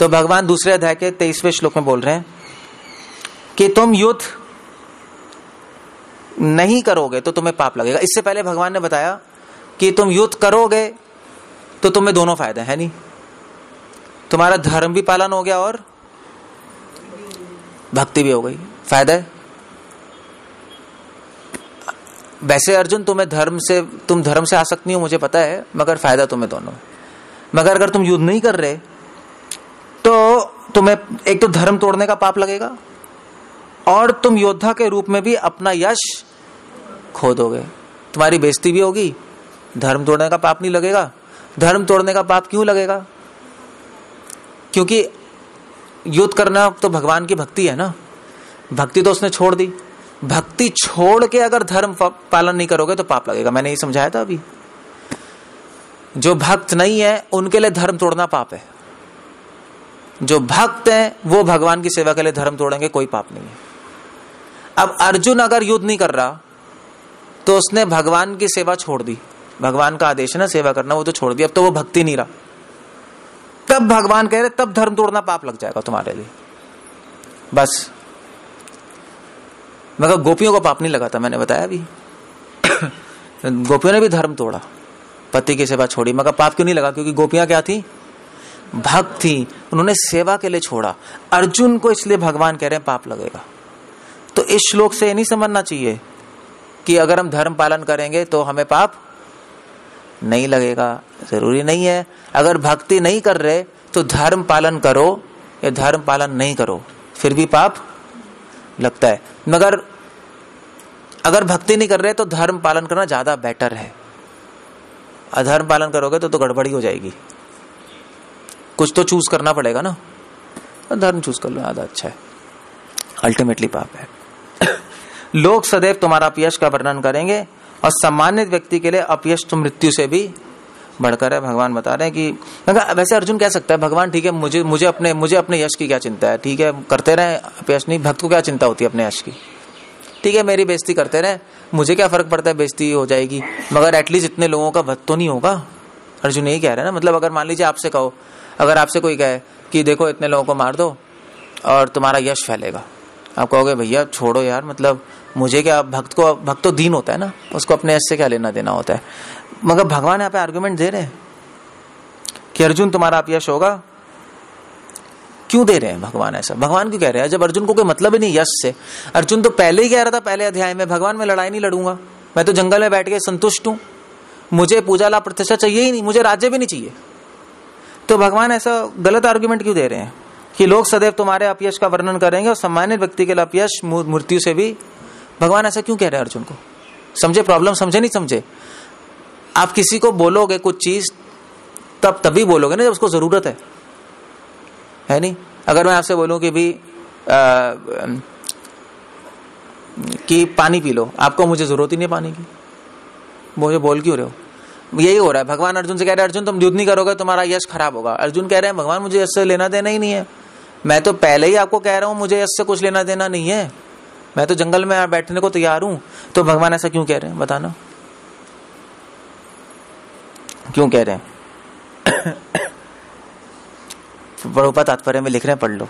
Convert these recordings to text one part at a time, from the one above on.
तो भगवान दूसरे अध्याय के तेईसवें श्लोक में बोल रहे हैं कि तुम युद्ध नहीं करोगे तो तुम्हें पाप लगेगा। इससे पहले भगवान ने बताया कि तुम युद्ध करोगे तो तुम्हें दोनों फ़ायदे हैं नहीं? तुम्हारा धर्म भी पालन हो गया और भक्ति भी हो गई। फ़ायदा है? वैसे अर्जुन, तुम्हें धर्म से, तुम धर्म से आसक्त नहीं हो, मुझे पता है, मगर फ़ायदा तुम्हें दोनों। मगर अगर तुम युद्ध नहीं कर रहे तो तुम्हें, एक तो धर्म तोड़ने का पाप लगेगा, और तुम योद्धा के रूप में भी अपना यश खो दोगे तुम्हारी बेइज्जती भी होगी, धर्म तोड़ने का पाप नहीं लगेगा। धर्म तोड़ने का पाप क्यों लगेगा? क्योंकि युद्ध करना तो भगवान की भक्ति है ना। भक्ति तो उसने छोड़ दी। भक्ति छोड़ के अगर धर्म पालन नहीं करोगे तो पाप लगेगा। मैंने ये समझाया था अभी। जो भक्त नहीं है, उनके लिए धर्म तोड़ना पाप है। जो भक्त है, वो भगवान की सेवा के लिए धर्म तोड़ेंगे, कोई पाप नहीं है। अब अर्जुन अगर युद्ध नहीं कर रहा तो उसने भगवान की सेवा छोड़ दी। भगवान का आदेश है ना, सेवा करना, वो तो छोड़ दिया, अब तो वो भक्ति नहीं रहा। तब भगवान कह रहे, तब धर्म तोड़ना पाप लग जाएगा तुम्हारे लिए। बस। मगर गोपियों को पाप नहीं लगा था, मैंने बताया अभी। गोपियों ने भी धर्म तोड़ा। पति की सेवा छोड़ी। मगर पाप क्यों नहीं लगा? क्योंकि गोपियाँ क्या थी? भक्त थी, उन्होंने सेवा के लिए छोड़ा। अर्जुन को इसलिए भगवान कह रहे हैं, पाप लगेगा। तो इस श्लोक से नहीं समझना चाहिए कि अगर हम धर्म पालन करेंगे तो हमें पाप नहीं लगेगा, ज़रूरी नहीं है। अगर भक्ति नहीं कर रहे तो धर्म पालन करो, या धर्म पालन नहीं करो, फिर भी पाप लगता है। मगर अगर भक्ति नहीं कर रहे तो धर्म पालन करना ज़्यादा बेटर है। अधर्म पालन करोगे तो तो गड़बड़ी हो जाएगी। कुछ तो चूज़ करना पड़ेगा ना। धर्म चूज़ कर लो, ज़्यादा अच्छा है। अल्टीमेटली पाप है। लोग सदैव तुम्हारा अपयश का वर्णन करेंगे और सम्मानित व्यक्ति के लिए अपयश तो मृत्यु से भी बढ़कर है। भगवान बता रहे हैं कि वैसे अर्जुन कह सकता है, भगवान, ठीक है, मुझे मुझे अपने मुझे अपने यश की क्या चिंता है? ठीक है, करते रहे, अपयश नहीं, भक्त को क्या चिंता होती है अपने यश की? ठीक है, मेरी बेजती करते रहे, मुझे क्या फ़र्क पड़ता है बेजती हो जाएगी। मगर एटलीस्ट इतने लोगों का भक्त तो नहीं होगा। अर्जुन यही कह रहे हैं ना मतलब अगर मान लीजिए आपसे कहो अगर आपसे कोई कहे कि देखो, इतने लोगों को मार दो और तुम्हारा यश फैलेगा। आप कहोगे, भैया, छोड़ो यार मतलब मुझे क्या भक्त को, भक्त तो दीन होता है ना, उसको अपने यश से क्या लेना देना होता है? मगर भगवान यहाँ पे आर्ग्यूमेंट दे रहे हैं कि, अर्जुन, तुम्हारा अपयश होगा। क्यों दे रहे हैं भगवान ऐसा? भगवान क्यों कह रहे हैं? जब अर्जुन को कोई मतलब ही नहीं यश से। अर्जुन तो पहले ही कह रहा था, पहले अध्याय में, भगवान, में लड़ाई नहीं लड़ूँगा। मैं तो जंगल में बैठ के संतुष्ट हूँ। मुझे पूजा लाभ प्रतिष्ठा चाहिए ही नहीं, मुझे राज्य भी नहीं चाहिए। तो भगवान ऐसा गलत आर्ग्यूमेंट क्यों दे रहे हैं? कि लोग सदैव तुम्हारे अपयश का वर्णन करेंगे और सम्मानित व्यक्ति के लिए अपयश मृत्यु से भी। भगवान ऐसा क्यों कह रहे हैं अर्जुन को? समझे? प्रॉब्लम समझे? नहीं समझे? आप किसी को बोलोगे कुछ चीज़ तब तभी बोलोगे ना जब उसको ज़रूरत है। है नहीं? अगर मैं आपसे बोलूँ कि भी आ, कि पानी पी लो आपको मुझे ज़रूरत ही नहीं पानी की। मुझे बोल क्यों रहे हो? यही हो रहा है। भगवान अर्जुन से कह रहे हैं, अर्जुन, तुम युद्ध नहीं करोगे, तुम्हारा यश खराब होगा। अर्जुन कह रहे हैं, भगवान, मुझे यश से लेना देना ही नहीं है। मैं तो पहले ही आपको कह रहा हूँ, मुझे यश से कुछ लेना देना नहीं है। मैं तो जंगल में बैठने को तैयार हूँ। तो भगवान ऐसा क्यों कह रहे हैं? बताना। क्यों कह रहे हैं? प्रभुपा तात्पर्य में लिख रहे हैं, पढ़ लो।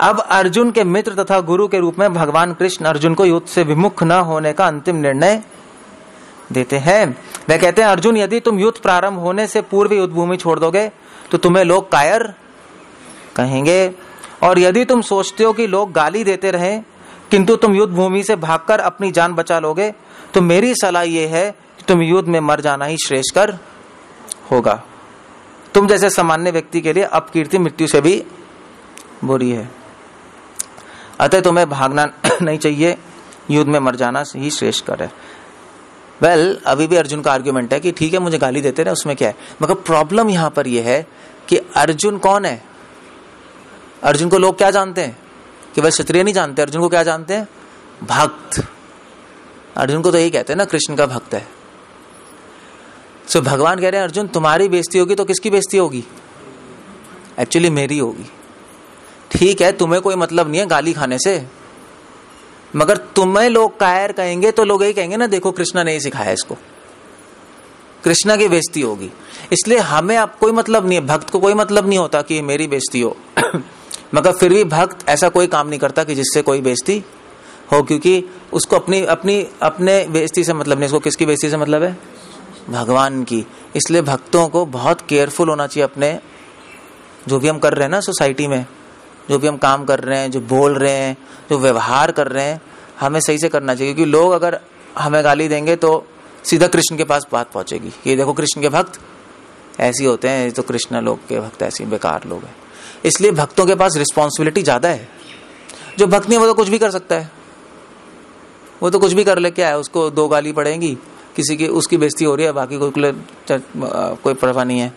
अब अर्जुन के मित्र तथा गुरु के रूप में भगवान कृष्ण अर्जुन को युद्ध से विमुख न होने का अंतिम निर्णय देते हैं। वे कहते हैं, अर्जुन, यदि तुम युद्ध प्रारंभ होने से पूर्व युद्ध भूमि छोड़ दोगे तो तुम्हें लोग कायर कहेंगे। और यदि तुम सोचते हो कि लोग गाली देते रहे, किंतु तुम युद्ध भूमि से भागकर अपनी जान बचा लोगे तो मेरी सलाह यह है कि तुम युद्ध में मर जाना ही श्रेष्ठ कर होगा। तुम जैसे सामान्य व्यक्ति के लिए अपकीर्ति मृत्यु से भी बुरी है। अतः तुम्हें भागना नहीं चाहिए, युद्ध में मर जाना ही श्रेष्ठ कर है। वेल well, अभी भी अर्जुन का आर्ग्यूमेंट है कि ठीक है मुझे गाली देते रहे उसमें क्या है? मगर प्रॉब्लम यहाँ पर यह है कि अर्जुन कौन है? अर्जुन को लोग क्या जानते हैं? केवल क्षत्रिय नहीं जानते अर्जुन को क्या जानते हैं? भक्त। अर्जुन को तो यही कहते हैं ना कृष्ण का भक्त है। सो so, भगवान कह रहे हैं अर्जुन तुम्हारी बेइज्जती होगी तो किसकी बेइज्जती होगी? एक्चुअली मेरी होगी। ठीक है तुम्हें कोई मतलब नहीं है गाली खाने से। मगर तुम्हें लोग कायर कहेंगे तो लोग यही कहेंगे ना, देखो कृष्णा ने ही सिखाया इसको। कृष्णा की बेजती होगी। इसलिए हमें अब कोई मतलब नहीं है, भक्त को कोई मतलब नहीं होता कि मेरी बेजती हो। मगर फिर भी भक्त ऐसा कोई काम नहीं करता कि जिससे कोई बेजती हो, क्योंकि उसको अपनी अपनी, अपने बेजती से मतलब नहीं उसको किसकी बेजती से मतलब है? भगवान की। इसलिए भक्तों को बहुत केयरफुल होना चाहिए अपने, जो भी हम कर रहे हैं ना सोसाइटी में। जो भी हम काम कर रहे हैं, जो बोल रहे हैं, जो व्यवहार कर रहे हैं, हमें सही से करना चाहिए। क्योंकि लोग अगर हमें गाली देंगे तो सीधा कृष्ण के पास बात पहुंचेगी। ये देखो कृष्ण के भक्त ऐसे होते हैं तो कृष्ण लोग के भक्त ऐसे बेकार लोग हैं। इसलिए भक्तों के पास रिस्पॉन्सिबिलिटी ज़्यादा है। जो भक्त नहीं वो तो कुछ भी कर सकता है। वो तो कुछ भी कर ले क्या है उसको दो गाली पड़ेगी, किसी की, उसकी बेइज्जती हो रही है, बाकी कोई कोई परवाह नहीं है।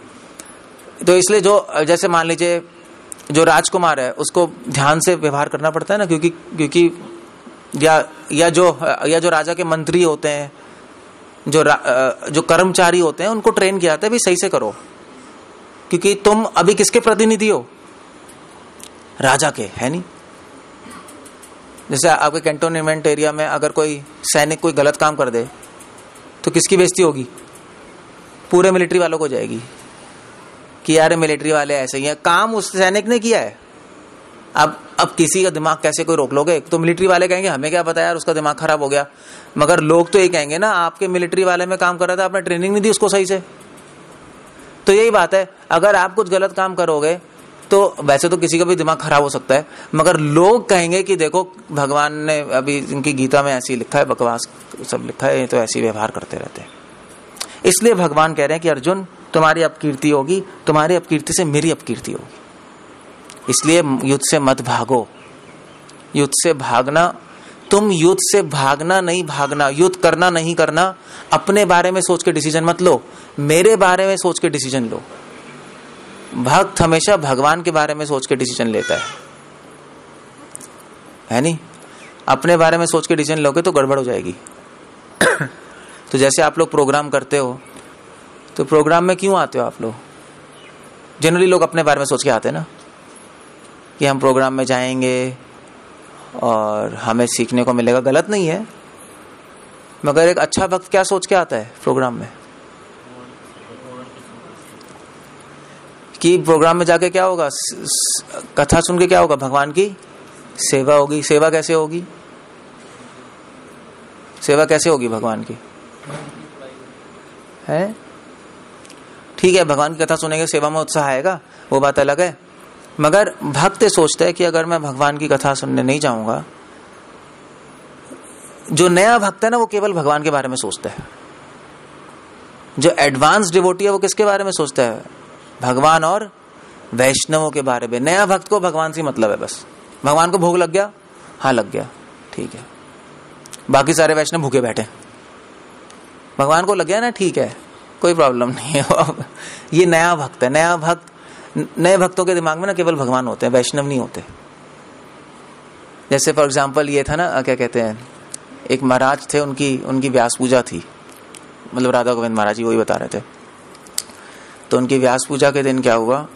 तो इसलिए जो, जैसे मान लीजिए जो राजकुमार है, उसको ध्यान से व्यवहार करना पड़ता है ना, क्योंकि क्योंकि या या जो या जो राजा के मंत्री होते हैं, जो जो कर्मचारी होते हैं, उनको ट्रेन किया जाता है भी सही से करो। क्योंकि तुम अभी किसके प्रतिनिधि हो? राजा के, है नहीं? जैसे आपके कैंटोनमेंट एरिया में अगर कोई सैनिक कोई गलत काम कर दे तो किसकी बेइज्जती होगी? पूरे मिलिट्री वालों को जाएगी। कि यार मिलिट्री वाले ऐसे ही हैं। काम उस सैनिक ने किया है। अब अब किसी का दिमाग कैसे कोई रोक लोगे? तो मिलिट्री वाले कहेंगे, हमें क्या पता यार, उसका दिमाग खराब हो गया। मगर लोग तो ये कहेंगे ना, आपके मिलिट्री वाले में काम कर रहा था, आपने ट्रेनिंग नहीं दी उसको सही से? तो यही बात है। अगर आप कुछ गलत काम करोगे तो वैसे तो किसी का भी दिमाग खराब हो सकता है। मगर लोग कहेंगे कि देखो, भगवान ने अभी इनकी गीता में ऐसी लिखा है, बकवास सब लिखा है तो ऐसी व्यवहार करते रहते हैं। इसलिए भगवान कह रहे हैं कि, अर्जुन तुम्हारी अपकीर्ति होगी, तुम्हारी अपकीर्ति से मेरी अपकीर्ति होगी। इसलिए युद्ध से मत भागो। युद्ध से भागना, तुम युद्ध से भागना नहीं भागना, युद्ध करना नहीं करना, अपने बारे में सोच के डिसीज़न मत लो, मेरे बारे में सोच के डिसीज़न लो। भक्त हमेशा भगवान के बारे में सोच के डिसीज़न लेता है। है नहीं? अपने बारे में सोच के डिसीज़न लोगे तो गड़बड़ हो जाएगी। तो जैसे आप लोग प्रोग्राम करते हो तो प्रोग्राम में क्यों आते हो आप लोग? जनरली लोग अपने बारे में सोच के आते हैं ना? कि हम प्रोग्राम में जाएँगे और हमें सीखने को मिलेगा। गलत नहीं है। मगर एक अच्छा वक्त क्या सोच के आता है प्रोग्राम में? कि प्रोग्राम में जाके क्या होगा? कथा सुन के क्या होगा भगवान की? सेवा होगी। सेवा कैसे होगी? सेवा कैसे होगी भगवान की? है? ठीक है, भगवान की कथा सुनेंगे, सेवा में उत्साह आएगा, वो बात अलग है। मगर भक्त सोचते है कि अगर मैं भगवान की कथा सुनने नहीं जाऊँगा, जो नया भक्त है ना, वो केवल भगवान के बारे में सोचता है। जो एडवांस डिवोटी है, वो किसके बारे में सोचता है? भगवान और वैष्णवों के बारे में। नया भक्त को भगवान से मतलब है बस। भगवान को भोग लग गया? हाँ लग गया। ठीक है। बाकी सारे वैष्णव भूखे बैठे भगवान को लग गया ना, ठीक है। कोई प्रॉब्लम नहीं है। अब ये नया भक्त है। नया भक्त, नए भक्तों के दिमाग में ना केवल भगवान होते हैं, वैष्णव नहीं होते। जैसे फॉर एग्ज़ाम्पल ये था ना, क्या कहते हैं, एक महाराज थे, उनकी उनकी व्यास पूजा थी। मतलब राधा गोविंद महाराज जी वही बता रहे थे। तो उनकी व्यास पूजा के दिन क्या हुआ,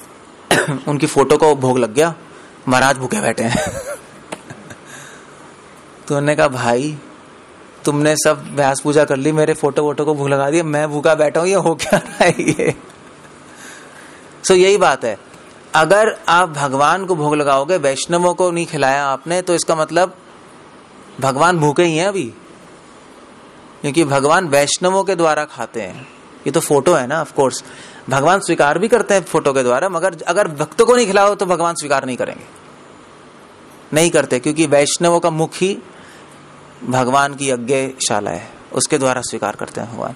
उनकी फ़ोटो को भोग लग गया, महाराज भूखे बैठे हैं। तो उन्होंने कहा, भाई तुमने सब व्यास पूजा कर ली मेरे फ़ोटो वोटो को भूख लगा दिया मैं भूखा बैठा हूँ ये हो क्या रहा है ये? सो so, यही बात है। अगर आप भगवान को भोग लगाओगे वैष्णवों को नहीं खिलाया आपने तो इसका मतलब भगवान भूखे ही हैं अभी। क्योंकि भगवान वैष्णवों के द्वारा खाते हैं। ये तो फ़ोटो है ना ऑफ़ कोर्स भगवान स्वीकार भी करते हैं फ़ोटो के द्वारा मगर अगर भक्तों को नहीं खिलाओ तो भगवान स्वीकार नहीं करेंगे। नहीं करते क्योंकि वैष्णवों का मुख ही भगवान की यज्ञशाला है। उसके द्वारा स्वीकार करते हैं भगवान।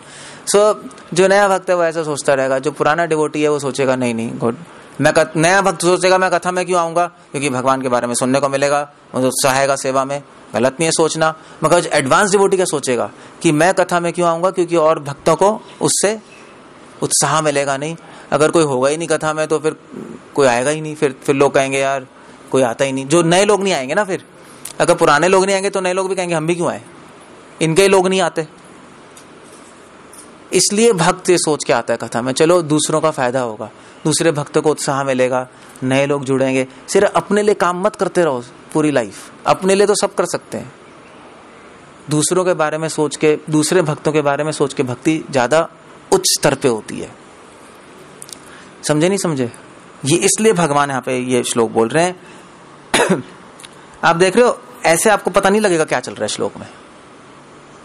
सो so, जो नया भक्त है वो ऐसा सोचता रहेगा। जो पुराना डिवोटी है वो सोचेगा नहीं नहीं गुड मैं कत, नया भक्त सोचेगा मैं कथा में क्यों आऊँगा? क्योंकि भगवान के बारे में सुनने को मिलेगा मुझे उत्साह आएगा सेवा में। गलत नहीं है सोचना। मगर जो एडवांस डिवोटी का सोचेगा कि मैं कथा में क्यों आऊँगा? क्योंकि और भक्तों को उससे उत्साह मिलेगा नहीं। अगर कोई होगा ही नहीं कथा में तो फिर कोई आएगा ही नहीं। फिर फिर लोग कहेंगे यार कोई आता ही नहीं। जो नए लोग नहीं आएँगे ना फिर। अगर पुराने लोग नहीं आएँगे तो नए लोग भी कहेंगे, हम भी क्यों आए? इनके ही लोग नहीं आते। इसलिए भक्त ये सोच के आता है कथा में, चलो, दूसरों का फ़ायदा होगा, दूसरे भक्त को उत्साह मिलेगा, नए लोग जुड़ेंगे। सिर्फ़ अपने लिए काम मत करते रहो पूरी लाइफ। अपने लिए तो सब कर सकते हैं। दूसरों के बारे में सोच के, दूसरे भक्तों के बारे में सोच के भक्ति ज़्यादा उच्च स्तर पे होती है। समझे नहीं समझे? ये इसलिए भगवान यहाँ पे ये श्लोक बोल रहे हैं। आप देख रहे हो, ऐसे आपको पता नहीं लगेगा क्या चल रहा है श्लोक में।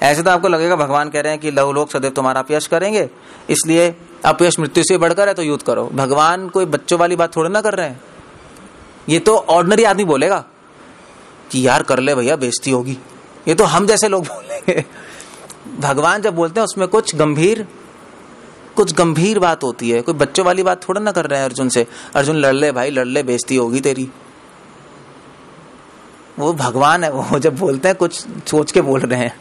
ऐसे तो आपको लगेगा, भगवान कह रहे हैं कि लोग सदैव तुम्हारा अपयश करेंगे, इसलिए अपयश मृत्यु से बढ़कर है तो युद्ध करो। भगवान कोई बच्चों वाली बात थोड़ी ना कर रहे हैं। ये तो ऑर्डनरी आदमी बोलेगा कि यार कर ले भैया बेजती होगी। ये तो हम जैसे लोग बोलेंगे। भगवान जब बोलते हैं, उसमें कुछ गंभीर कुछ गंभीर बात होती है। कोई बच्चों वाली बात थोड़ा ना कर रहे हैं अर्जुन से। अर्जुन, लड़ ले भाई, लड़ ले बेजती होगी तेरी। वो भगवान है, वो जब बोलते हैं, कुछ सोच के बोल रहे हैं।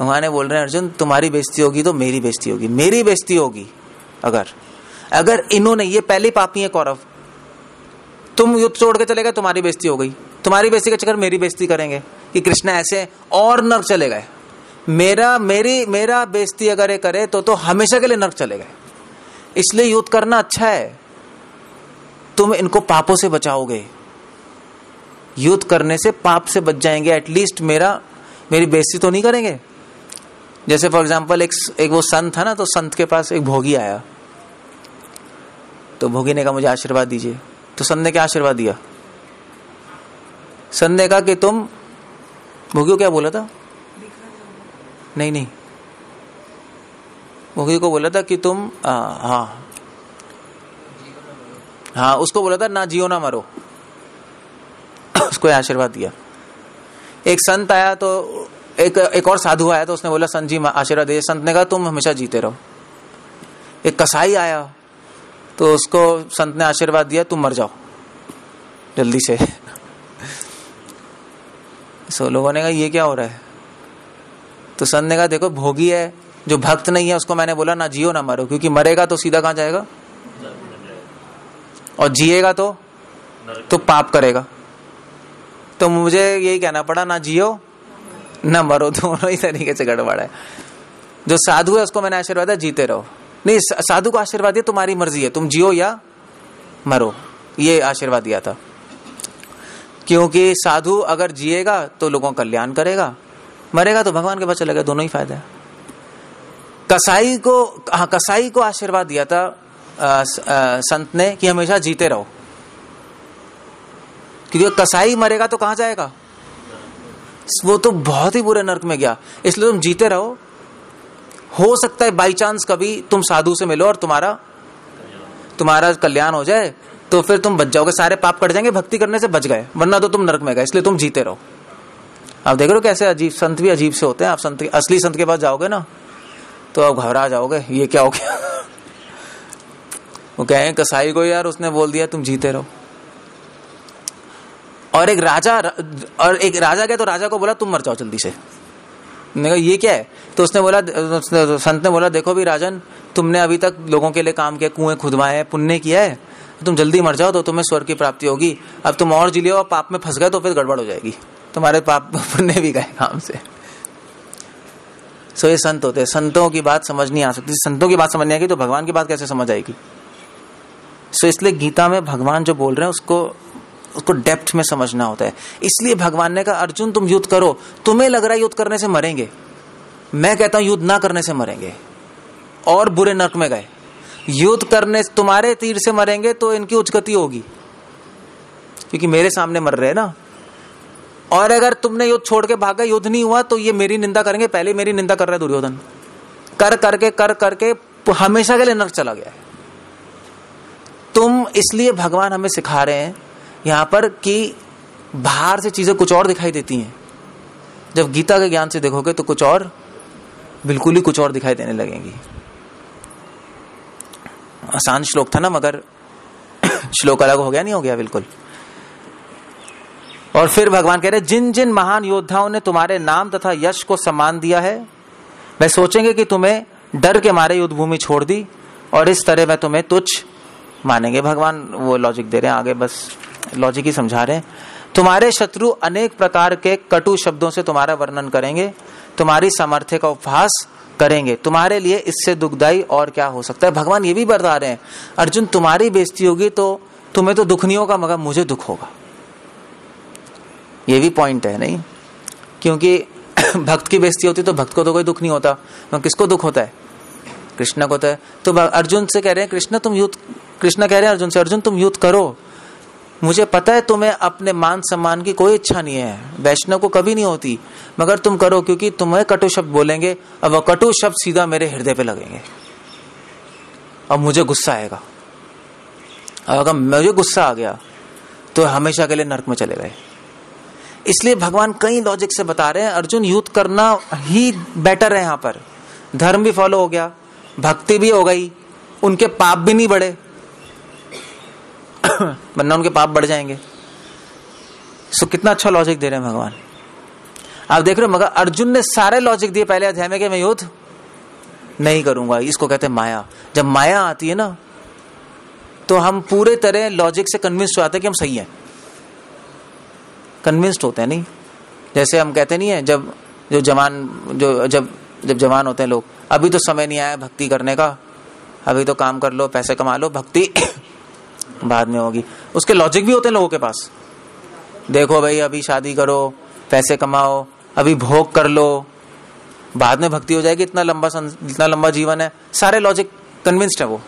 भगवान बोल रहे हैं, अर्जुन, तुम्हारी बेइज्जती होगी तो मेरी बेइज्जती होगी, मेरी बेइज्जती होगी, अगर अगर इन्होंने, ये पहले पापी है कौरव, तुम युद्ध छोड़ के चले गए, तुम्हारी बेइज्जती हो गई, तुम्हारी बेइज्जती के चक्कर मेरी बेइज्जती करेंगे, कि कृष्ण ऐसे और नर्क चले गए, मेरा, मेरी, मेरा बेइज्जती अगर ये करे तो तो हमेशा के लिए नर्क चले गए, इसलिए युद्ध करना अच्छा है, तुम इनको पापों से बचाओगे युद्ध करने से पाप से बच जाएँगे एटलीस्ट मेरा, मेरी बेइज्जती तो नहीं करेंगे। जैसे फॉर एग्ज़ाम्पल एक एक वो संत था ना तो संत के पास एक भोगी आया। तो भोगी ने कहा, मुझे आशीर्वाद दीजिए। तो संत ने क्या आशीर्वाद दिया? संत ने कहा कि, तुम भोगी क्या बोला था? नहीं नहीं। भोगी को बोला था कि तुम हाँ। हाँ उसको बोला था, ना जियो ना मरो। उसको आशीर्वाद दिया। एक संत आया तो एक एक और साधु आया तो उसने बोला, संत जी आशीर्वाद दिए संत ने कहा, तुम हमेशा जीते रहो। एक कसाई आया तो उसको संत ने आशीर्वाद दिया, तुम मर जाओ, जल्दी से। सो लोगों ने कहा, ये क्या हो रहा है? तो संत ने कहा, देखो, भोगी है, जो भक्त नहीं है, उसको मैंने बोला, ना जियो, ना मरो, क्योंकि मरेगा तो सीधा कहाँ जाएगा? और जिएगा तो तो पाप करेगा। तो मुझे यही कहना पड़ा ना जियो न मरो। दोनों ही तरीके से गड़बड़ है। जो साधु है उसको मैंने आशीर्वाद है जीते रहो। नहीं साधु को आशीर्वाद दिया तुम्हारी मर्ज़ी है। तुम जियो या मरो। ये आशीर्वाद दिया था। क्योंकि साधु अगर जिएगा तो लोगों का कल्याण करेगा। मरेगा तो भगवान के पास चलेगा दोनों ही फ़ायदा है। कसाई को हाँ कसाई को आशीर्वाद दिया था आ, आ, संत ने कि हमेशा जीते रहो। क्योंकि कसाई मरेगा तो कहाँ जाएगा? वो तो बहुत ही बुरे नर्क में गया। इसलिए तुम जीते रहो। हो सकता है बाई चांस कभी तुम साधु से मिलो और तुम्हारा तुम्हारा कल्याण हो जाए तो फिर तुम बच जाओगे। सारे पाप कट जाएँगे, भक्ति करने से बच गए, वरना तो तुम नरक में गए। इसलिए तुम जीते रहो। आप देख रहे हो कैसे अजीब, संत भी अजीब से होते हैं। आप संत असली संत के पास जाओगे ना तो आप घबरा जाओगे, ये क्या हो गया? वो कहे, कसाई को यार उसने बोल दिया, तुम जीते रहो। और एक राजा, और एक राजा गया तो राजा को बोला, तुम मर जाओ जल्दी से। कहा, ये क्या है? तो उसने बोला, संत ने बोला, देखो भी राजन, तुमने अभी तक लोगों के लिए काम किया, कुएँ खुदवाए पुण्य किया है तुम जल्दी मर जाओ तो तुम्हें स्वर्ग की प्राप्ति होगी। अब तुम और ज़िले और पाप में फंस गए तो फिर गड़बड़ हो जाएगी। तुम्हारे पाप पुण्य भी गए काम से। सो ये संत होते संतों की बात समझ नहीं आ सकती। संतों की बात समझ नहीं आएगी तो भगवान की बात कैसे समझ आएगी? सो इसलिए गीता में भगवान जो बोल रहे हैं, उसको उसको डेप्थ में समझना होता है। इसलिए भगवान ने कहा, अर्जुन, तुम युद्ध करो। तुम्हें लग रहा है युद्ध करने से मरेंगे। मैं कहता हूँ, युद्ध ना करने से मरेंगे। और बुरे नर्क में गए। युद्ध करने तुम्हारे तीर से मरेंगे तो इनकी उच्चगति होगी। क्योंकि मेरे सामने मर रहे हैं ना। और अगर तुमने युद्ध छोड़ के भागा, युद्ध नहीं हुआ तो ये मेरी निंदा करेंगे। पहले मेरी निंदा कर रहे दुर्योधन। कर, करके कर, करके हमेशा के लिए नर्क चला गया है। तुम इसलिए भगवान हमें सिखा रहे हैं यहाँ पर कि बाहर से चीज़ें कुछ और दिखाई देती हैं। जब गीता के ज्ञान से देखोगे तो कुछ और, बिल्कुल ही कुछ और दिखाई देने लगेंगी। आसान श्लोक था ना, मगर श्लोक अलग हो गया, नहीं हो गया बिल्कुल। और फिर भगवान कह रहे जिन जिन महान योद्धाओं ने तुम्हारे नाम तथा यश को सम्मान दिया है, वे सोचेंगे कि तुम्हें डर के मारे युद्ध भूमि छोड़ दी, और इस तरह मैं तुम्हें तुच्छ मानेंगे। भगवान वो लॉजिक दे रहे हैं, आगे बस लॉजिक ही समझा रहे तुम्हारे शत्रु अनेक प्रकार के कटु शब्दों से तुम्हारा वर्णन करेंगे, तुम्हारी सामर्थ्य का उपहास करेंगे। तुम्हारे लिए इससे दुखदाई और क्या हो सकता है? भगवान ये भी बता रहे हैं, अर्जुन, तुम्हारी बेइज्जती होगी तो तुम्हें तो दुख नहीं होगा मगर मुझे दुख होगा। ये भी पॉइंट है, नहीं? क्योंकि भक्त की बेजती होती तो भक्त को तो कोई दुख नहीं होता। तो किसको दुख होता है? कृष्ण को तो है। तो अर्जुन से कह रहे हैं, कृष्ण, तुम युद्ध कृष्ण कह रहे हैं अर्जुन से, अर्जुन, तुम युद्ध करो। मुझे पता है तुम्हें अपने मान सम्मान की कोई इच्छा नहीं है। वैष्णव को कभी नहीं होती। मगर तुम करो, क्योंकि तुम्हें कटु शब्द बोलेंगे, और वह कटु शब्द सीधा मेरे हृदय पे लगेंगे। अब मुझे गुस्सा आएगा। और अगर मुझे गुस्सा आ गया तो हमेशा के लिए नर्क में चले गए। इसलिए भगवान कई लॉजिक से बता रहे हैं, अर्जुन, युद्ध करना ही बेटर है यहाँ पर। धर्म भी फॉलो हो गया, भक्ति भी हो गई, उनके पाप भी नहीं बढ़े। वरना उनके पाप बढ़ जाएँगे। सो कितना अच्छा लॉजिक दे रहे हैं भगवान। आप देख रहे हो, मगर अर्जुन ने सारे लॉजिक दिए पहले अध्याय में कि मैं युद्ध नहीं करूँगा। इसको कहते हैं माया। जब माया आती है ना तो हम पूरे तरह लॉजिक से कन्विंस्ड हो जाते हैं कि हम सही हैं। कन्विंस्ड होते हैं, नहीं? जैसे हम कहते नहीं है, जब, जो जवान, जो, जब जब जवान होते हैं लोग, अभी तो समय नहीं आया भक्ति करने का। अभी तो काम कर लो, पैसे कमा लो, भक्ति बाद में होगी। उसके लॉजिक भी होते हैं लोगों के पास। देखो भाई, अभी शादी करो, पैसे कमाओ, अभी भोग कर लो। बाद में भक्ति हो जाएगी, इतना लंबा इतना लंबा जीवन है। सारे लॉजिक कन्विंस्ड है वो।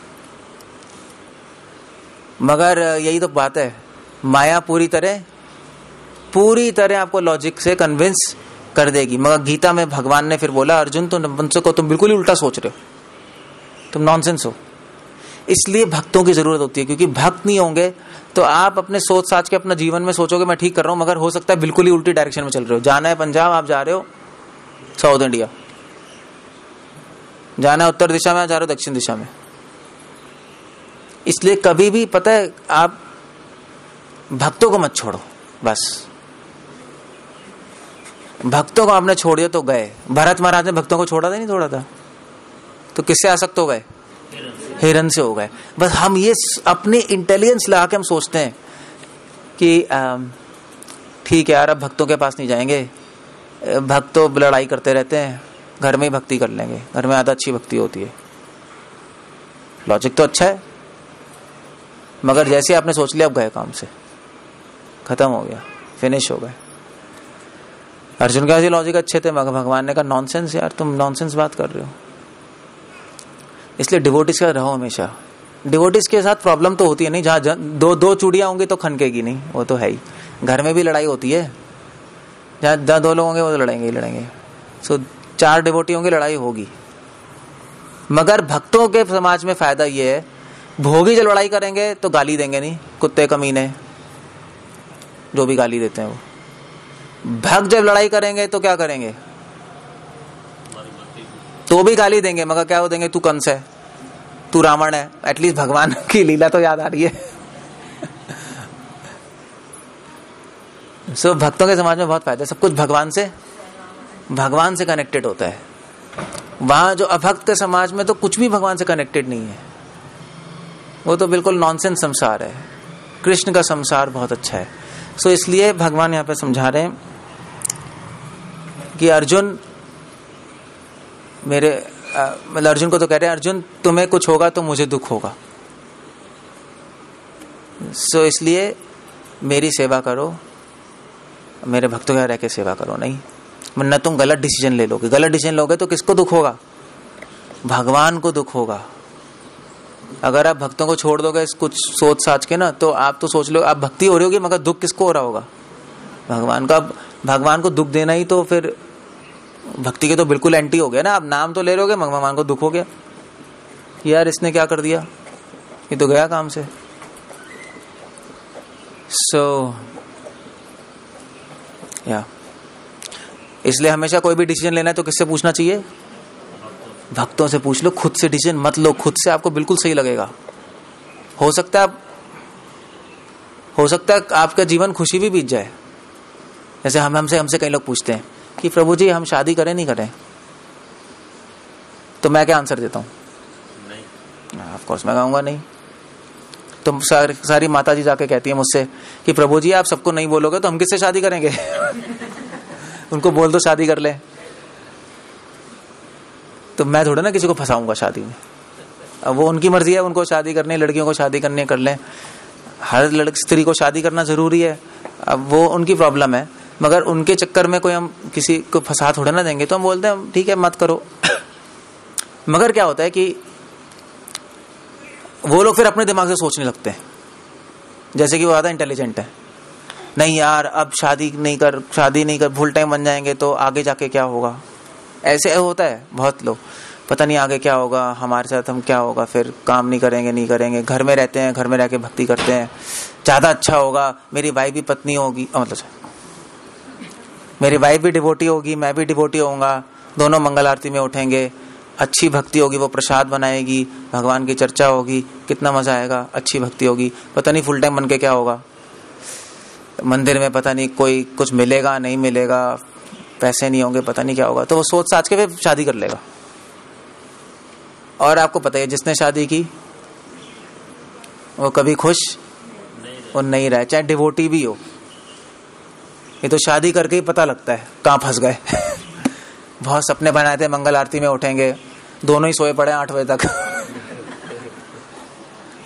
मगर यही तो बात है, माया पूरी तरह पूरी तरह आपको लॉजिक से कन्विंस कर देगी। मगर गीता में भगवान ने फिर बोला, अर्जुन तो नपुंसक को तुम बिल्कुल ही उल्टा सोच रहे हो। तुम नॉनसेंस हो। इसलिए भक्तों की ज़रूरत होती है, क्योंकि भक्त नहीं होंगे तो आप अपने सोच साच के, अपना जीवन में सोचोगे, मैं ठीक कर रहा हूँ, मगर हो सकता है बिल्कुल ही उल्टी डायरेक्शन में चल रहे हो। जाना है पंजाब, आप जा रहे हो साउथ इंडिया। जाना है उत्तर दिशा में जा रहे हो दक्षिण दिशा में। इसलिए कभी भी, पता है, आप भक्तों को मत छोड़ो, बस। भक्तों को आपने छोड़ दिया तो गए। भरत महाराज ने भक्तों को छोड़ा था, नहीं छोड़ा था? तो किससे आसक्त हो गए? हिरन से हो गए। बस हम ये अपने इंटेलिजेंस लगा के हम सोचते हैं कि ठीक है यार, अब भक्तों के पास नहीं जाएँगे। भक्त तो लड़ाई करते रहते हैं। घर में ही भक्ति कर लेंगे। घर में आधा अच्छी भक्ति होती है। लॉजिक तो अच्छा है। मगर जैसे आपने सोच लिया, अब गए काम से। खत्म हो गया। फिनिश हो गए। अर्जुन का लॉजिक अच्छे थे, मगर भगवान ने कहा नॉनसेंस यार, तुम नॉनसेंस बात कर रहे हो। इसलिए डिवोटिस का रहो हमेशा। डिवोटिस के साथ प्रॉब्लम तो होती है, नहीं, जहाँ दो दो चूड़ियाँ होंगी तो खनकेगी नहीं, वो तो है ही। घर में भी लड़ाई होती है। जहाँ दो लोग होंगे, वो तो लड़ेंगे ही लड़ेंगे। सो चार डिवोटी होंगे, लड़ाई होगी। मगर भक्तों के समाज में फ़ायदा ये है, भोगी जब लड़ाई करेंगे तो गाली देंगे नहीं, कुत्ते कमीने जो भी गाली देते हैं वो। भक्त जब लड़ाई करेंगे तो क्या करेंगे? तो भी गाली देंगे मगर क्या वो देंगे तू कंस है तू रावण है एटलीस्ट भगवान की लीला तो याद आ रही है. सो so, भक्तों के समाज में बहुत फ़ायदा है। सब कुछ भगवान से भगवान से कनेक्टेड होता है। वहाँ जो अभक्त के समाज में तो कुछ भी भगवान से कनेक्टेड नहीं है। वो तो बिल्कुल नॉनसेंस संसार है। कृष्ण का संसार बहुत अच्छा है। सो so, इसलिए भगवान यहाँ पे समझा रहे हैं कि अर्जुन मेरे मतलब अर्जुन को तो कह रहे हैं अर्जुन तुम्हें कुछ होगा तो मुझे दुख होगा। सो so, इसलिए मेरी सेवा करो मेरे भक्तों के रह के सेवा करो नहीं। न तुम गलत डिसीज़न ले लोगे। गलत डिसीज़न लोगे तो किसको दुख होगा? भगवान को दुख होगा। अगर आप भक्तों को छोड़ दोगे कुछ सोच साच के ना तो आप तो सोच लो आप भक्ति हो रही होगी मगर दुख किसको हो रहा होगा? भगवान का भगवान को दुख देना ही तो फिर भक्ति के तो बिल्कुल एंटी हो गया ना आप नाम तो ले हो भगवान को दुख हो गया। यार इसने क्या कर दिया? ये तो गया काम से। सो so, या इसलिए हमेशा कोई भी डिसीज़न लेना है तो किससे पूछना चाहिए? भक्तों से पूछ लो खुद से डिसीज़न मत लो खुद से आपको बिल्कुल सही लगेगा। हो सकता है हो सकता है आपका जीवन खुशी भी बीत जाए। जैसे हम हमसे हमसे कई लोग पूछते हैं। कि प्रभु जी हम शादी करें नहीं करें? तो मैं क्या आंसर देता हूँ? ऑफ़ कोर्स मैं कहूँगा नहीं। तो सारी, सारी माता जी जाके कहती है मुझसे कि प्रभु जी आप सबको नहीं बोलोगे तो हम किससे शादी करेंगे? उनको बोल दो शादी कर ले। तो मैं थोड़ा ना किसी को फंसाऊँगा शादी में। अब वो उनकी मर्ज़ी है उनको शादी करनी लड़कियों को शादी करनी कर ले। हर लड़की स्त्री को शादी करना ज़रूरी है। अब वो उनकी प्रॉब्लम है। मगर उनके चक्कर में कोई हम किसी को फंसा थोड़ा ना देंगे तो हम बोलते हैं, ठीक है, मत करो। मगर क्या होता है कि वो लोग फिर अपने दिमाग से सोचने लगते हैं। जैसे कि वो ज़्यादा इंटेलिजेंट है। नहीं यार, अब शादी नहीं कर, शादी नहीं कर फुल टाइम बन जाएँगे तो आगे जाके क्या होगा? ऐसे होता है बहुत लोग। पता नहीं आगे क्या होगा, हमारे साथ हम क्या होगा, फिर काम नहीं करेंगे नहीं करेंगे, घर में रहते हैं, घर में रह के भक्ति करते हैं। ज़्यादा अच्छा होगा, मेरी वाइफ भी पत्नी होगी मतलब मेरी वाइफ भी डिवोटी होगी, मैं भी डिवोटी होऊँगा, दोनों मंगल आरती में उठेंगे, अच्छी भक्ति होगी, वो प्रसाद बनाएगी, भगवान की चर्चा होगी, कितना मज़ा आएगा, अच्छी भक्ति होगी। पता नहीं फुल टाइम बन के क्या होगा। मंदिर में पता नहीं कोई कुछ मिलेगा, नहीं मिलेगा, पैसे नहीं होंगे, पता नहीं क्या होगा। तो वो सोच साच के फिर शादी कर लेगा। और आपको पता है जिसने शादी की, वो कभी खुश, वो नहीं रहे, चाहे डिवोटी भी हो। ये तो शादी करके ही पता लगता है कहाँ फंस गए। बहुत सपने बनाए थे, मंगल आरती में उठेंगे। दोनों ही सोए पड़े आठ बजे तक।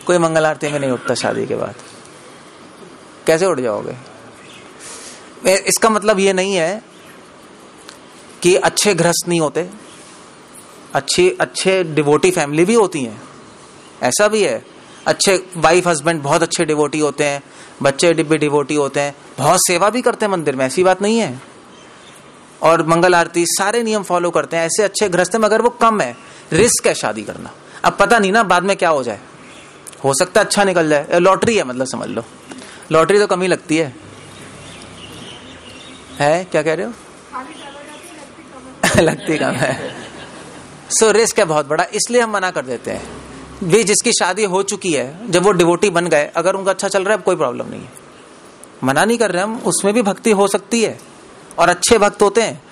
कोई मंगल आरती में नहीं उठता शादी के बाद। कैसे उठ जाओगे? इसका मतलब ये नहीं है कि अच्छे गृहस्थ नहीं होते। अच्छी, अच्छे डिवोटी फैमिली भी होती हैं। ऐसा भी है। अच्छे वाइफ हस्बैंड बहुत अच्छे डिवोटी होते हैं। बच्चे डिब्बे डिवोटी होते हैं बहुत सेवा भी करते हैं मंदिर में ऐसी बात नहीं है। और मंगल आरती सारे नियम फॉलो करते हैं ऐसे अच्छे ग्रस्त है मगर वो कम है रिस्क है शादी करना। अब पता नहीं ना बाद में क्या हो जाए। हो सकता है अच्छा निकल जाए लॉटरी है मतलब समझ लो। लॉटरी तो कम लगती है। है? क्या कह रहे हो? लगती कम है। सो so, रिस्क है बहुत बड़ा इसलिए हम मना कर देते हैं। भी जिसकी शादी हो चुकी है, जब वो डिवोटी बन गए, अगर उनका अच्छा चल रहा है कोई प्रॉब्लम नहीं है। मना नहीं कर रहे हम, उसमें भी भक्ति हो सकती है, और अच्छे भक्त होते हैं।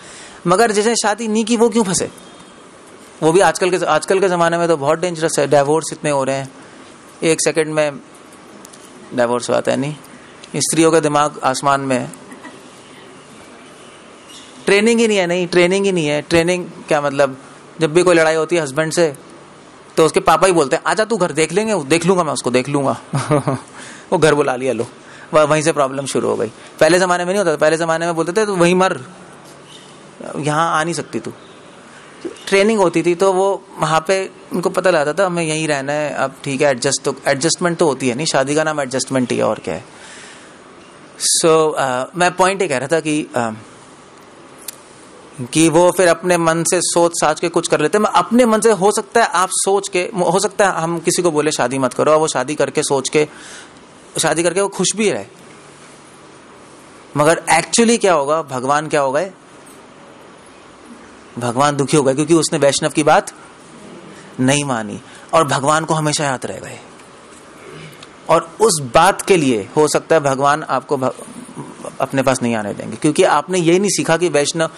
मगर जिसे शादी नहीं की, वो क्यों फंसे? वो भी आजकल के आजकल के जमाने में तो बहुत डेंजरस है। डाइवोर्स इतने हो रहे हैं। एक सेकंड में डाइवोर्स आता है, नहीं? स्त्रियों का दिमाग आसमान में है। ट्रेनिंग ही नहीं है, नहीं ट्रेनिंग ही नहीं है। ट्रेनिंग क्या मतलब? जब भी कोई लड़ाई होती है हस्बैंड से तो उसके पापा ही बोलते हैं आजा तू घर देख लेंगे देख लूँगा मैं उसको देख लूँगा. वो घर बुला लिया लो। वहीं से प्रॉब्लम शुरू हो गई। पहले जमाने में नहीं होता था पहले जमाने में बोलते थे तो वहीं मर। यहाँ आ नहीं सकती तू। ट्रेनिंग होती थी तो वो वहाँ पे उनको पता लगता था हमें यहीं रहना है अब ठीक है एडजस्ट तो एडजस्टमेंट तो होती है नहीं शादी का नाम एडजस्टमेंट ही है और क्या है? सो so, uh, मैं पॉइंट ये कह रहा था कि uh, कि वो फिर अपने मन से सोच साच के कुछ कर लेते हैं। अपने मन से हो सकता है आप सोच के, हो सकता है हम किसी को बोले शादी मत करो वो शादी करके सोच के, शादी करके वो खुश भी रहे। मगर एक्चुअली क्या होगा? भगवान क्या होगा भगवान दुखी हो गए, क्योंकि उसने वैष्णव की बात नहीं मानी, और भगवान को हमेशा याद रह गए। और उस बात के लिए हो सकता है भगवान आपको भग... अपने पास नहीं आने देंगे, क्योंकि आपने ये नहीं सीखा कि वैष्णव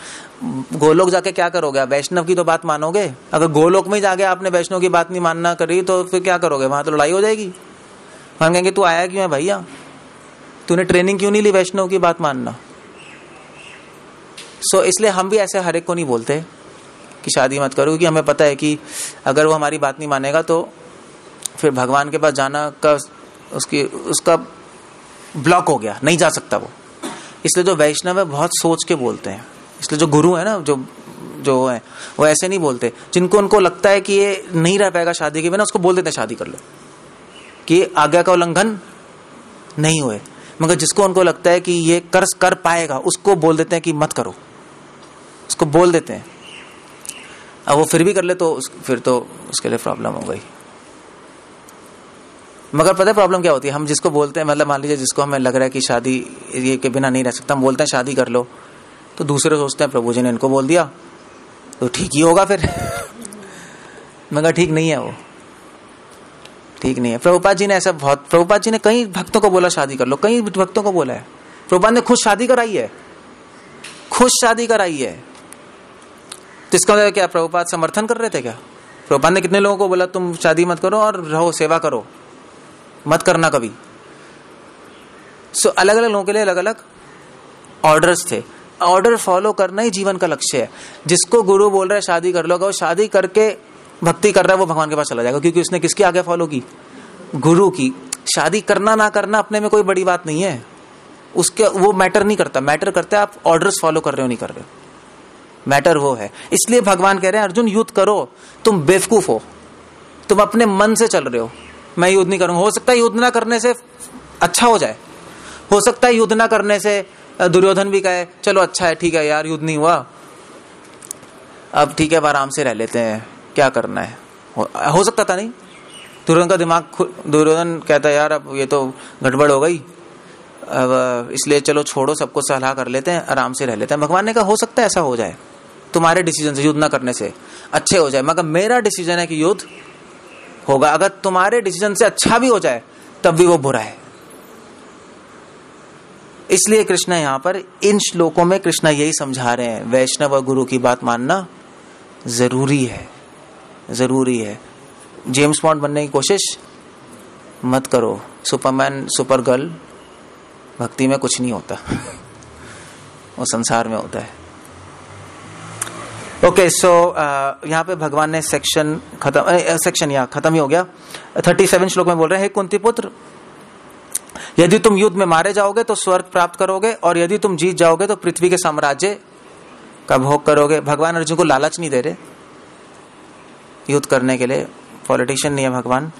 गोलोक जाके क्या करोगे? वैष्णव की तो बात मानोगे? अगर गोलोक में जाके आपने वैष्णव की बात नहीं मानना करी तो फिर क्या करोगे? वहाँ तो लड़ाई हो जाएगी। वहाँ कहेंगे तू आया क्यों है भैया? तूने ट्रेनिंग क्यों नहीं ली वैष्णव की बात मानना? सो so, इसलिए हम भी ऐसे हरेक को नहीं बोलते कि शादी मत करो क्योंकि हमें पता है कि अगर वो हमारी बात नहीं मानेगा तो फिर भगवान के पास जाना का उसकी उसका ब्लॉक हो गया नहीं जा सकता वो। इसलिए जो वैष्णव है बहुत सोच के बोलते हैं। इसलिए जो गुरु है ना, जो जो है, वो ऐसे नहीं बोलते। जिनको उनको लगता है कि ये नहीं रह पाएगा शादी के बिना, उसको बोल देते हैं, शादी कर लो। कि आज्ञा का उल्लंघन नहीं हुए। मगर जिसको उनको लगता है कि ये कर कर पाएगा, उसको बोल देते हैं कि मत करो। उसको बोल देते हैं। अब वो फिर भी कर ले तो फिर तो उसके लिए प्रॉब्लम हो गई। मगर पता है प्रॉब्लम क्या होती है? हम जिसको बोलते हैं मतलब मान लीजिए जिसको हमें लग रहा है कि शादी ये के बिना नहीं रह सकता, हम बोलते हैं, शादी कर लो। तो दूसरे सोचते हैं, प्रभु जी ने इनको बोल दिया। तो ठीक ही होगा फिर। मगर ठीक नहीं है वो। ठीक नहीं है। प्रभुपाद जी ने ऐसा बहुत, प्रभुपाद जी ने कई भक्तों को बोला, शादी कर लो। कई भक्तों को बोला है। प्रभुपाद ने खुद शादी कराई है। खुद शादी कराई है। तो इसका मतलब क्या प्रभुपाद समर्थन कर रहे थे क्या? प्रभुपाद ने कितने लोगों को बोला, तुम शादी मत करो और रहो, सेवा करो। मत करना कभी। सो अलग अलग लोगों के लिए अलग अलग ऑर्डर्स थे। ऑर्डर फॉलो करना ही जीवन का लक्ष्य है। जिसको गुरु बोल रहा है, शादी कर लो। वो शादी करके भक्ति कर रहा है, वो भगवान के पास चला जाएगा, क्योंकि उसने किसकी आगे फॉलो की? गुरु की। शादी करना ना करना अपने में कोई बड़ी बात नहीं है। उसके, वो मैटर नहीं करता। मैटर करता आप ऑर्डर्स फॉलो कर रहे हो, नहीं कर रहे हो। मैटर वो है। इसलिए भगवान कह रहे हैं, अर्जुन, युद्ध करो। तुम बेवकूफ़ हो। तुम अपने मन से चल रहे हो। मैं युद्ध नहीं करूँगा। हो सकता है युद्ध ना करने से अच्छा हो जाए। हो सकता है युद्ध ना करने से दुर्योधन भी कहे चलो अच्छा है ठीक है यार युद्ध नहीं हुआ। अब ठीक है अब आराम से रह लेते हैं। क्या करना है? हो, हो सकता था नहीं? दुर्योधन का दिमाग दुर्योधन कहता यार अब ये तो गड़बड़ हो गई। अब इसलिए चलो छोड़ो सबको सलाह कर लेते हैं आराम से रह लेते हैं। भगवान ने कहा हो सकता है ऐसा हो जाए तुम्हारे डिसीज़न से युद्ध ना करने से अच्छे हो जाए। मगर मेरा डिसीज़न है कि युद्ध होगा। अगर तुम्हारे डिसीज़न से अच्छा भी हो जाए तब भी वो बुरा है। इसलिए कृष्ण यहाँ पर इन श्लोकों में कृष्ण यही समझा रहे हैं। वैष्णव और गुरु की बात मानना ज़रूरी है ज़रूरी है। जेम्स बॉन्ड बनने की कोशिश मत करो। सुपरमैन सुपर गर्ल भक्ति में कुछ नहीं होता। वो संसार में होता है। ओके, सो यहाँ पे भगवान ने सेक्शन खत्म सेक्शन यहाँ खत्म ही हो गया। थर्टी सेवन श्लोक में बोल रहे हैं कुंती पुत्र यदि तुम युद्ध में मारे जाओगे तो स्वर्ग प्राप्त करोगे, और यदि तुम जीत जाओगे तो पृथ्वी के साम्राज्य का भोग करोगे। भगवान अर्जुन को लालच नहीं दे रहे युद्ध करने के लिए। पॉलिटिशियन नहीं है भगवान।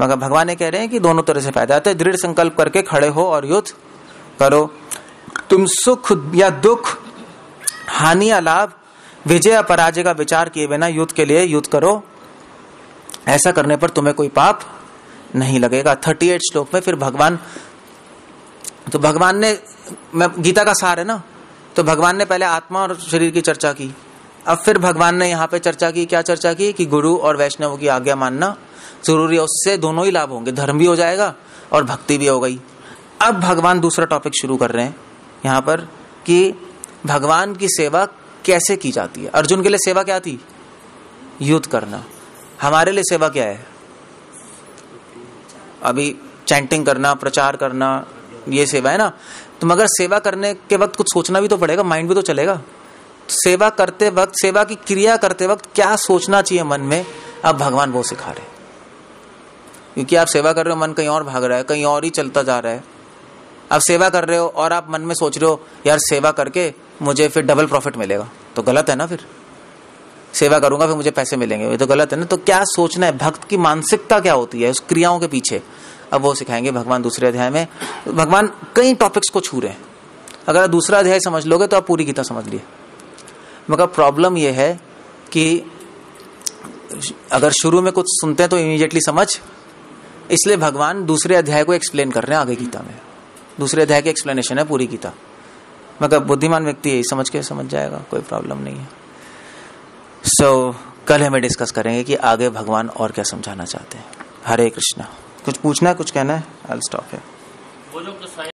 मगर भगवान ये कह रहे हैं कि दोनों तरह से फ़ायदा आता है। दृढ़ संकल्प करके खड़े हो और युद्ध करो। तुम सुख या दुख, हानि या लाभ, विजय या पराजय का विचार किए बिना युद्ध के लिए युद्ध करो। ऐसा करने पर तुम्हें कोई पाप नहीं लगेगा। थर्टी एट श्लोक में फिर भगवान तो भगवान ने मैं गीता का सार है ना? तो भगवान ने पहले आत्मा और शरीर की चर्चा की। अब फिर भगवान ने यहाँ पे चर्चा की। क्या चर्चा की? कि गुरु और वैष्णव की आज्ञा मानना ज़रूरी है। उससे दोनों ही लाभ होंगे। धर्म भी हो जाएगा और भक्ति भी हो गई। अब भगवान दूसरा टॉपिक शुरू कर रहे हैं यहाँ पर कि भगवान की सेवा कैसे की जाती है? अर्जुन के लिए सेवा क्या थी? युद्ध करना। हमारे लिए सेवा क्या है? अभी चैंटिंग करना, प्रचार करना, ये सेवा है ना? तो मगर सेवा करने के वक्त कुछ सोचना भी तो पड़ेगा माइंड भी तो चलेगा। सेवा करते वक्त, सेवा की क्रिया करते वक्त क्या सोचना चाहिए मन में? अब भगवान वो सिखा रहे क्योंकि आप सेवा कर रहे हो, मन कहीं और भाग रहा है, कहीं और ही चलता जा रहा है। आप सेवा कर रहे हो और आप मन में सोच रहे हो, यार सेवा करके मुझे फिर डबल प्रॉफिट मिलेगा। तो गलत है ना फिर? सेवा करूँगा, फिर मुझे पैसे मिलेंगे। ये तो गलत है ना। तो क्या सोचना है? भक्त की मानसिकता क्या होती है? उस क्रियाओं के पीछे। अब वो सिखाएँगे भगवान दूसरे अध्याय में, भगवान कई टॉपिक्स को छू रहे हैं। अगर आप दूसरा अध्याय समझ लोगे तो आप पूरी गीता समझ लिए। मगर प्रॉब्लम यह है कि अगर शुरू में कुछ सुनते हैं तो इमीडिएटली समझ। इसलिए भगवान दूसरे अध्याय को एक्सप्लेन कर रहे हैं आगे गीता में। दूसरे अध्याय की एक्सप्लेनेशन है पूरी गीता। मगर बुद्धिमान व्यक्ति यही समझ के समझ जाएगा, कोई प्रॉब्लम नहीं है। सो so, कल हमें डिस्कस करेंगे कि आगे भगवान और क्या समझाना चाहते हैं। हरे कृष्णा। कुछ पूछना है कुछ कहना है? आई स्टॉप है